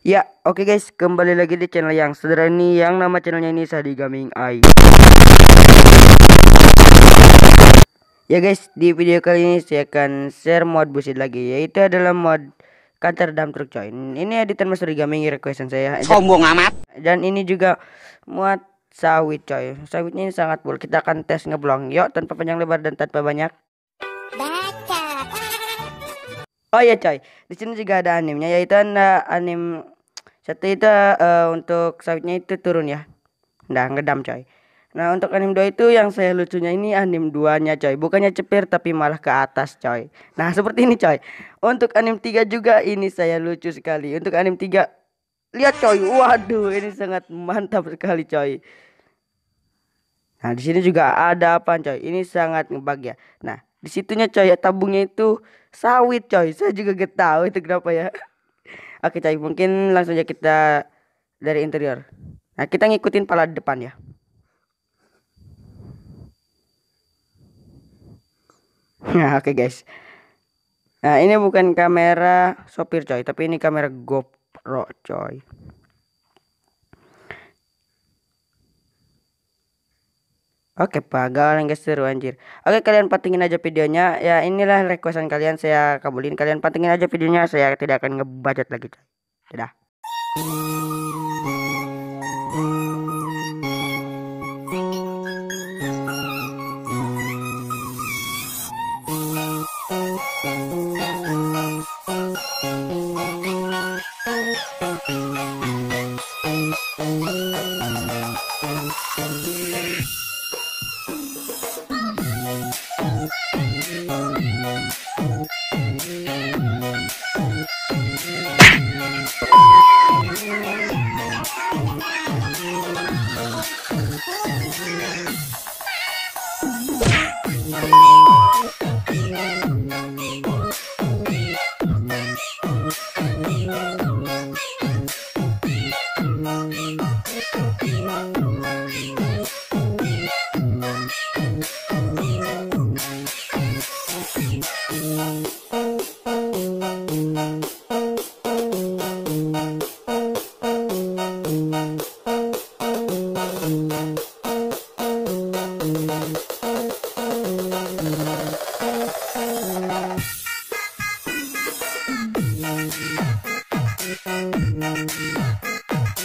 Ya, oke guys, kembali lagi di channel yang sederhana ini yang nama channelnya ini Sadi Gaming AI. Ya guys, di video kali ini saya akan share mod busit lagi yaitu adalah mod Kantor Dump Truck coy. Ini editan Mas Gaming requestan saya. Sombong amat. Dan ini juga mod sawit coy. Sawitnya ini sangat bol. Kita akan tes ngeblong. Yuk, tanpa panjang lebar dan tanpa banyak. Oh iya coy, di sini juga ada animnya yaitu anda anim satu itu uh, untuk sawitnya itu turun ya. Nah, ngedam coy. Nah, untuk anim 2 itu yang saya lucunya ini anim 2-nya coy. Bukannya cepir tapi malah ke atas coy. Nah, seperti ini coy. Untuk anim 3 juga ini saya lucu sekali. Untuk anim 3 lihat coy. Waduh, ini sangat mantap sekali coy. Nah, di sini juga ada apa coy? Ini sangat ngebug ya. Nah, di situnya coy ya tabungnya itu sawit coy. Saya juga gak tahu itu kenapa ya. Oke coy mungkin langsung aja kita dari interior. Nah kita ngikutin pala depan ya. Nah oke guys. Nah ini bukan kamera sopir coy tapi ini kamera GoPro coy Oke pak, yang guys seru anjir. Oke kalian patingin aja videonya. Ya inilah requestan kalian saya kabulin. Kalian patingin aja videonya. Saya tidak akan ngebudget lagi. Dadah.